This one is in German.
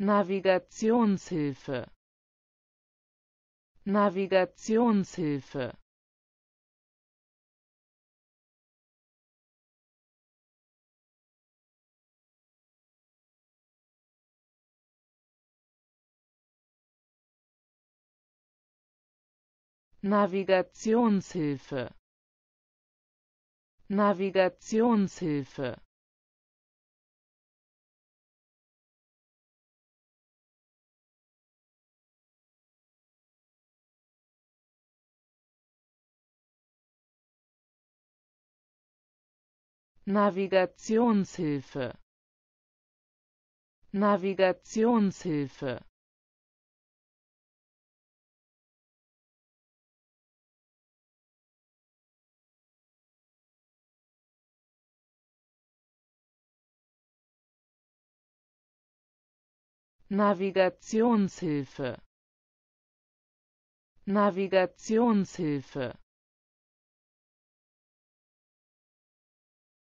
Navigationshilfe. Navigationshilfe. Navigationshilfe. Navigationshilfe Navigationshilfe. Navigationshilfe. Navigationshilfe. Navigationshilfe